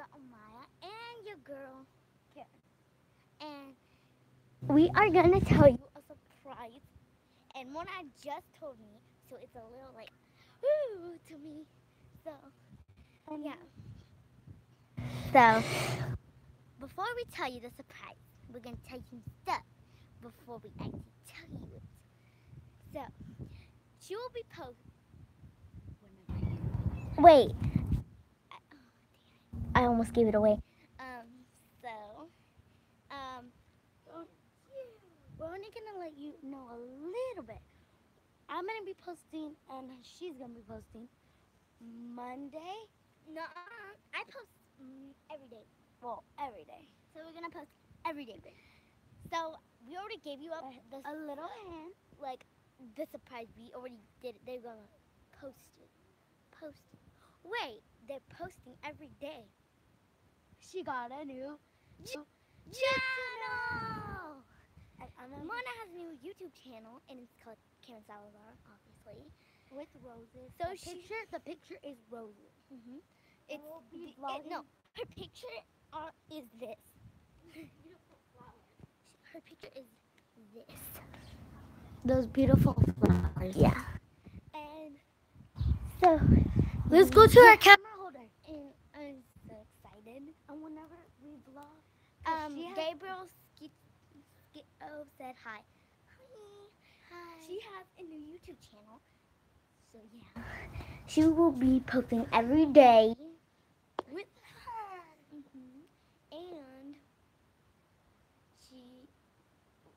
girl Amaya and your girl Karen. And we are gonna tell you a surprise. And Mona just told me, so it's a little like ooh to me. So um, yeah. So before we tell you the surprise, we're gonna tell you some stuff before we actually tell you it. So she will be posting. Wait. Almost gave it away. Um, so, um, we're only gonna let you know a little bit. I'm gonna be posting, and she's gonna be posting Monday. No, I post mm, every day. Well, every day. So we're gonna post every day. So we already gave you a, a little hint, like the surprise. We already did it. They're gonna post it. Post it. Wait, they're posting every day. She got a new channel. Mona has a new YouTube channel, and it's called Karen Salazar, obviously, with roses. So the she- picture, the picture is roses. hmm It's will be it- no. Her picture uh, is this. Her picture is this. Those beautiful flowers. Yeah. And so Let's go to our camera holder. and I'm so excited. And whenever we vlog, Um, Gabriel Ski- Skio said hi. Hi. Hi. She has a new YouTube channel. So yeah. She will be posting every day. with her. hmm And she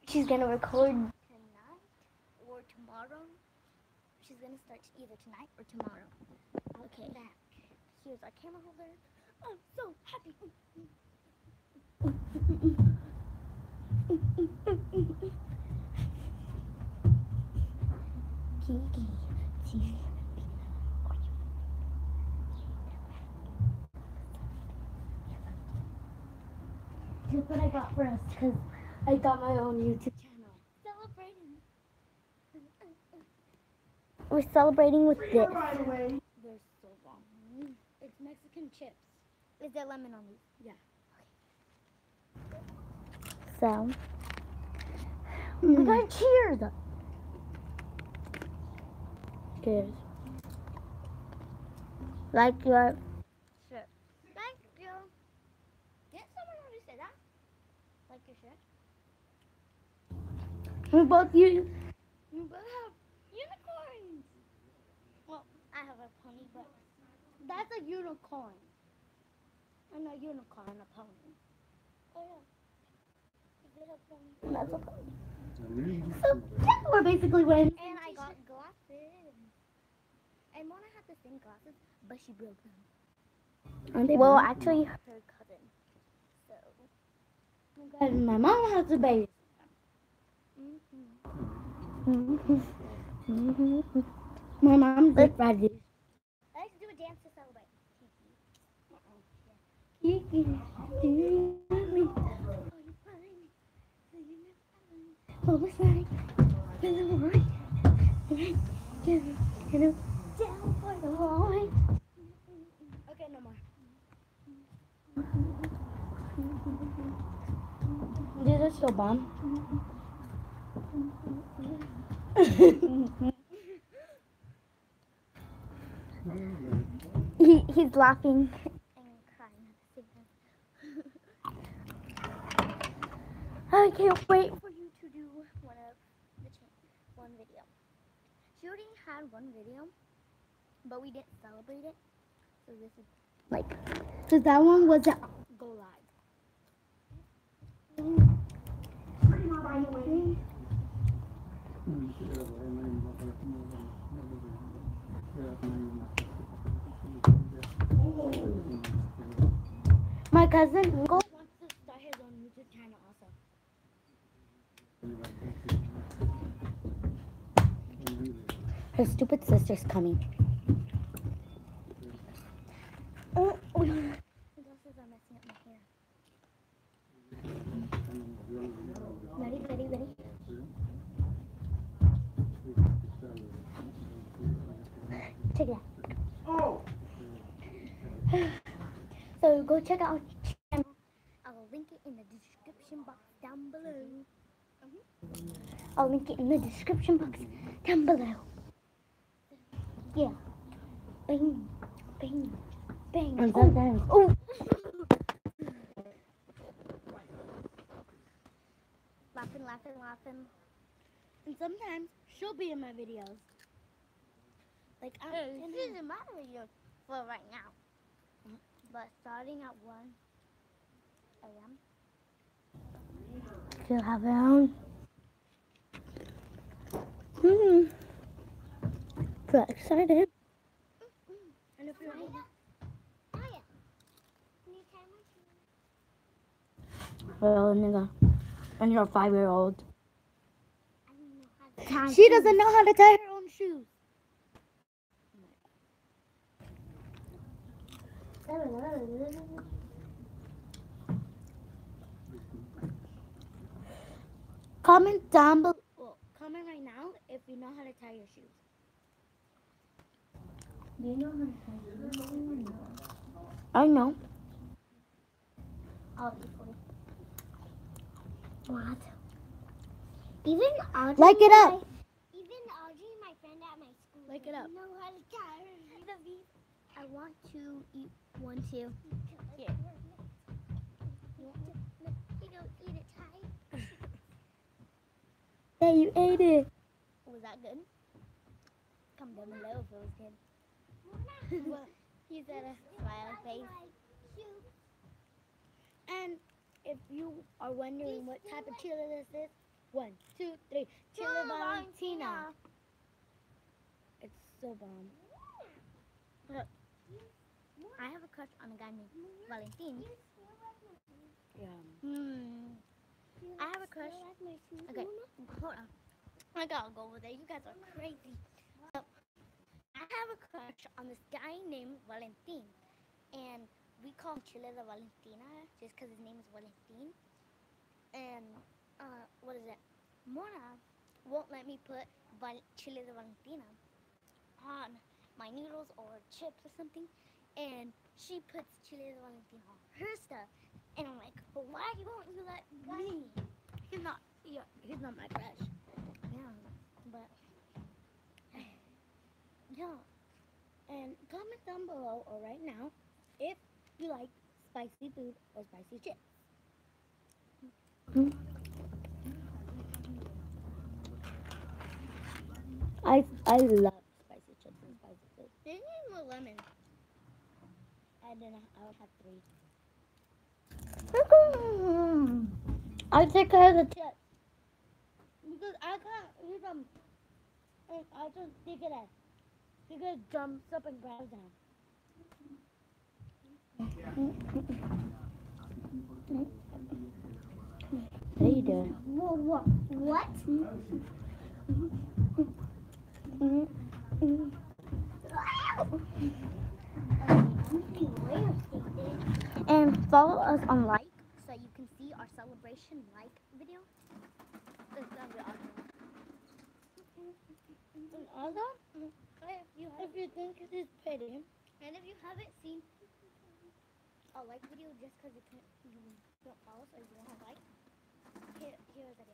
she's gonna record tonight or tomorrow. She's gonna start either tonight or tomorrow. Okay. Back. Here's our camera holder. I'm so happy. Kiki, Kiki. Look what I got for us, because I got my own YouTube channel. Celebrating. We're celebrating with this. By the way. They're so long. It's Mexican chips. Is there lemon on these? Yeah. Okay. So. We Mm. got cheers. Cheers. Like your shirt. Thank you. Didn't someone already say that? Like your shirt? We both use. We both have unicorns. Well, I have a pony, but That's a unicorn. And a unicorn and a pony. oh yeah. That's a pony. So Yeah, we're basically wearing. And I got glasses. And Mona had the same glasses, but she broke them. Aren't they Well, actually, her cousin. So. And my mom has a baby. Mm-hmm. My mom's like ready. Let's do a dance to celebrate. Kiki, do you want me? Oh, what's that? Get it right. Right. Get it. Get it. Down for the line. Okay, no more. These are so bomb. He, he's laughing and crying at the same time. I can't wait for you to do one of the one video. She already had one video, but we didn't celebrate it. So this is like Because that one wasn't go live. My cousin wants to start his own YouTube channel also. Her stupid sister's coming. oh, oh. Ready, ready, ready. Check it out. So go check out our channel. I'll link it in the description box down below. I'll link it in the description box down below. Yeah. Bang, bang, bang. And Oh, sometimes oh. laughing, laughing, laughing. and sometimes she'll be in my videos. Like I'm Hey, in this her- is my video for right now. But starting at 1 a.m. she'll have her own. Hmm. So excited. And if you're Well, nigga. And you're a five year old. She doesn't know how to tie her own shoes. Comment down below. Well, comment right now if you know how to tie your shoes. Do you know how to tie your shoes? I know. Obviously. What? Even Audrey. Like it up. my- even Audrey, my friend at my school. Like it up. Know how to tie her shoes. I want to eat one too. Here. Hey, you ate it. Was that good? Come down below if it was good. well, he said a smiley face. And if you are wondering what type of chili this is, one, two, three, chili Chili Valentina. It's so bomb. Look, I have a crush on a guy named Valentin. Yeah. Hmm. I have a crush. Okay, hold on. I gotta go over there. You guys are crazy. So, I have a crush on this guy named Valentin, and we call him Chile de Valentina just because his name is Valentin. And uh, what is it? Mona won't let me put Val- Chile de Valentina on my noodles or chips or something, and she puts Chile de Valentina on her stuff. And I'm like, but why won't you let me? He's not. Yeah, he's not my crush. Yeah, but yeah. And comment down below or right now if you like spicy food or spicy chips. I I love spicy chips and spicy food. They need more lemon. I know. I would have three. I'll take care of the chips. Because I can't eat them. And I just stick it in. Because it jumps up and grabs them. How you doing? What? What? what? Follow us on like so you can see our celebration like video. It's gonna be awesome. And also, If you if you think it is pretty, And if you haven't seen a like video just because you you don't follow us or you don't like, here here is it.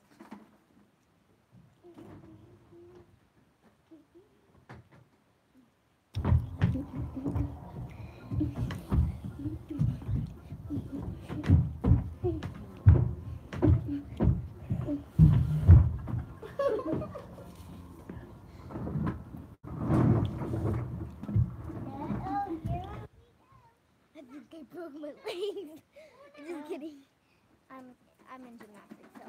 I think I broke my legs. Just kidding. I'm I'm in gymnastics, so.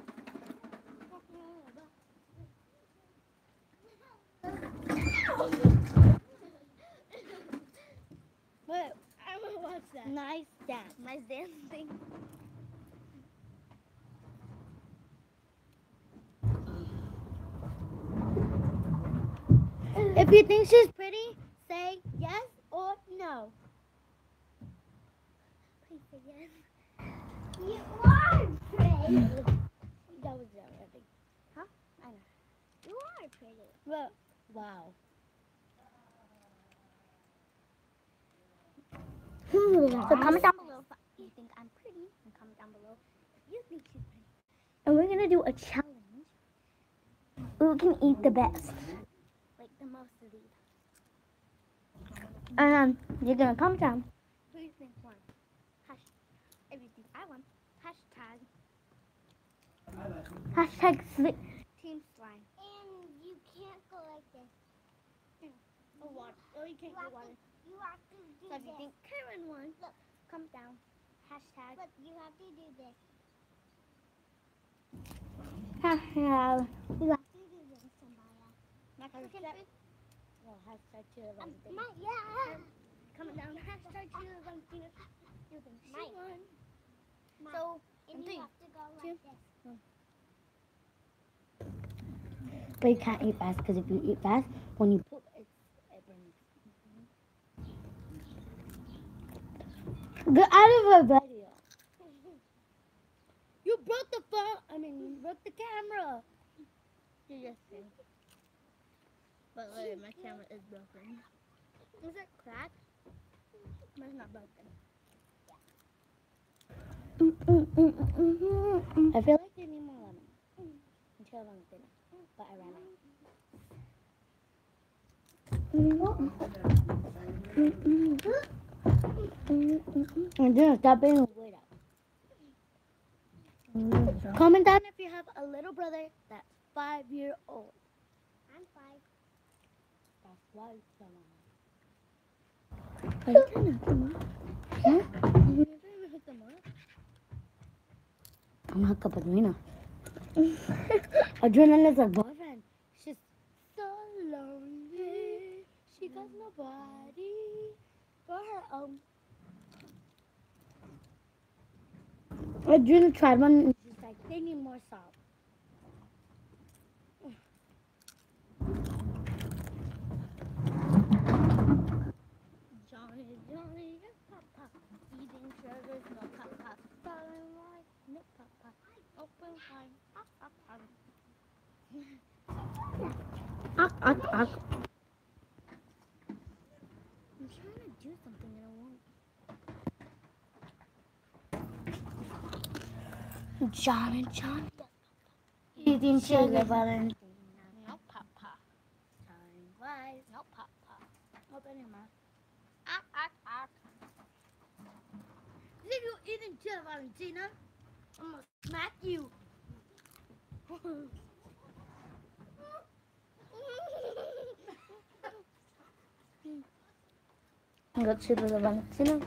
But I'm gonna watch that. Nice dance. Nice dancing. If you think she's pretty, say yes or no. Please say yes. You are pretty. That was it, I think. I know. You are pretty. Well, wow. So comment down below if you think I'm pretty? And comment down below if you think she's pretty. And we're gonna do a challenge. Who can eat the best? Like the most of these. And um, you're gonna comment down. Who do you think won? Hash if you think I won, hashtag hashtag sli- team slime. And you can't go like this. Oh. Oh, you can't You get water. You have to do So if you this. think Karen won, Look. comment down. Hashtag. Look, you have to do this. Hashtag. You have to do this, Samaya. Hashtag. Hashtag. No, hashtag cheer Um, Valentina. my, yeah. Comment down. Hashtag cheer Valentina. You think she Mike. won? My- So, and three, you have to go two, like this. But you can't eat fast because if you eat fast, when you poop, it's, it burns. Get out of our video. You broke the phone. I mean, you broke the camera. You just did. But literally, my camera is broken. Is it cracked? Mine's not broken. I feel like they need more lemon. Until I'm finished. But I ran out. I'm gonna stop being weird out. Comment down if you have a little brother that's five year old. I'm five. That's why someone. Are you trying to hook them up? Huh? Are you trying to hook them up? I'm gonna hook up Adrena. Adrena is her boyfriend. She's so lonely. She got nobody for her own. Adrena tried one and she's like, they need more salt. Johnny, Johnny, Papa. Eating no Papa. Falling like no Papa. Open wide. Up, up, up. I'm trying to do something and it won't. Johnny, Johnny. Eating sugar, Valentina. No Papa. Time wise, no Papa. Open your mouth. Ah, ah, ah. You think you're eating chill, Valentina? I'm gonna smack you. I got chill with Valentina.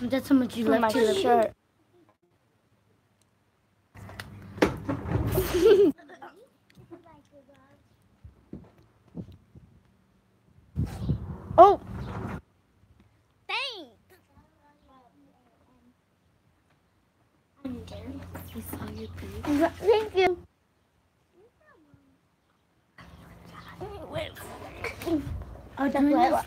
That's how much you left my to the shirt. Oh! Thanks! We saw you pee. Thank you. Oh, That's what I want.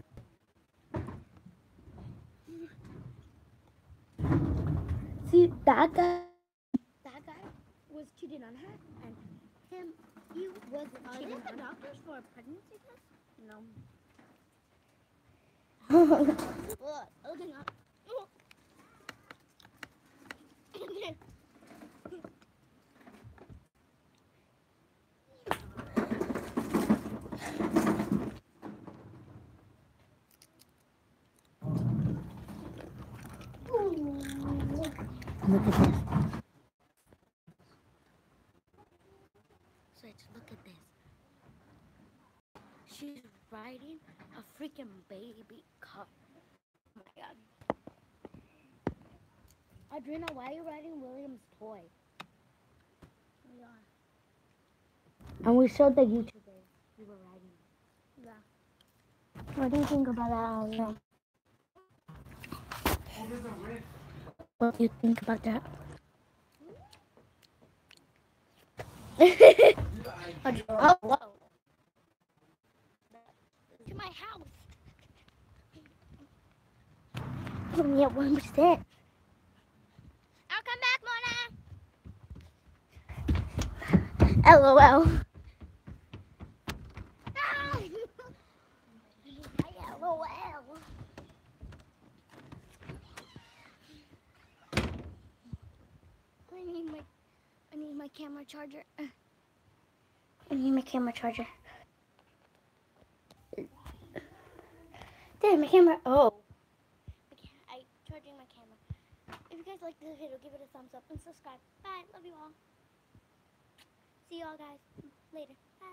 that guy? That guy was cheating on her, and him, he was cheating on the doctors for a pregnancy test. No. Look, open up. Look at this. Switch, look at this. She's riding a freaking baby car. Oh my god. Adrena, why are you riding William's toy? Yeah. And we showed the YouTubers we were riding. Yeah. What do you think about that? I don't know. What do you think about that? oh, whoa. To my house. Only at one percent. I'll come back, Mona. LOL. Ah! LOL. I need my I need my camera charger. Uh, I need my camera charger. There, my camera. Oh. I'm charging my camera. If you guys like this video, give it a thumbs up and subscribe. Bye. Love you all. See you all guys later. Bye.